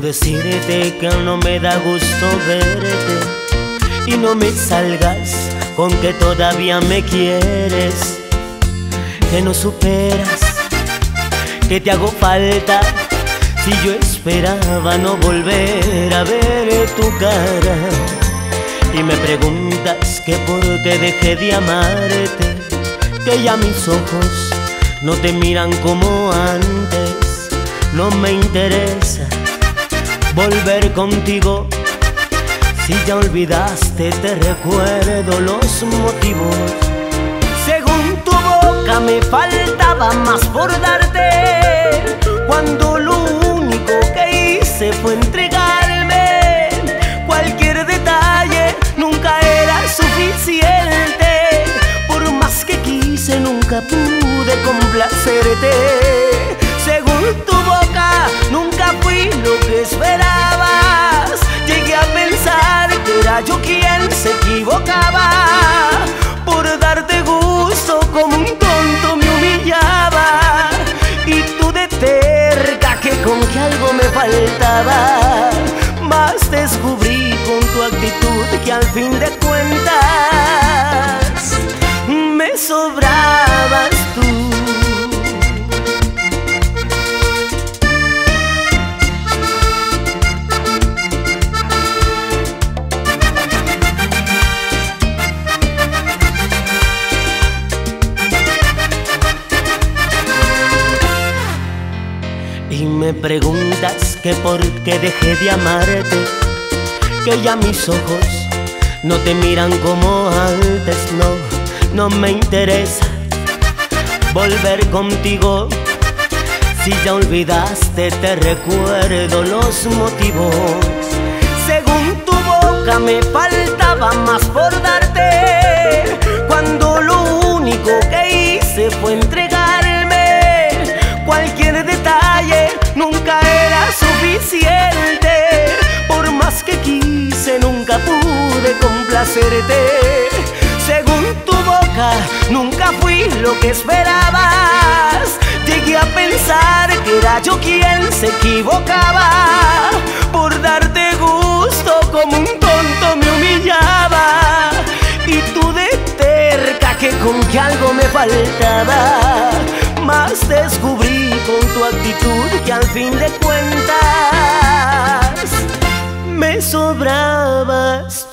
decirte que no me da gusto verte y no me salgas con que todavía me quieres, que no superas, que te hago falta. Si yo esperaba no volver a ver tu cara y me preguntas que por qué dejé de amarte, que ya mis ojos no te miran como antes, no me interesa volver contigo. Si ya olvidaste, te recuerdo los motivos. Según tu boca me faltaba más por darte, cuando lo único que hice fue entregarme. Cualquier detalle nunca era suficiente, por más que quise nunca pude complacerte. Más descubrí con tu actitud que al fin de cuentas me sobrabas Y me preguntas que por qué dejé de amarte, que ya mis ojos no te miran como antes, no, no me interesa volver contigo. Si ya olvidaste, te recuerdo los motivos. Según tu boca me faltaba más por darte, cuando lo único que hice fue entregarme. Suficiente, por más que quise nunca pude complacerte. Según tu boca nunca fui lo que esperabas. Llegué a pensar que era yo quien se equivocaba. Por darte gusto como un tonto me humillaba. Y tú de terca que con que algo me faltaba. Más descubrí con tu actitud que al fin de cuentas sobrabas.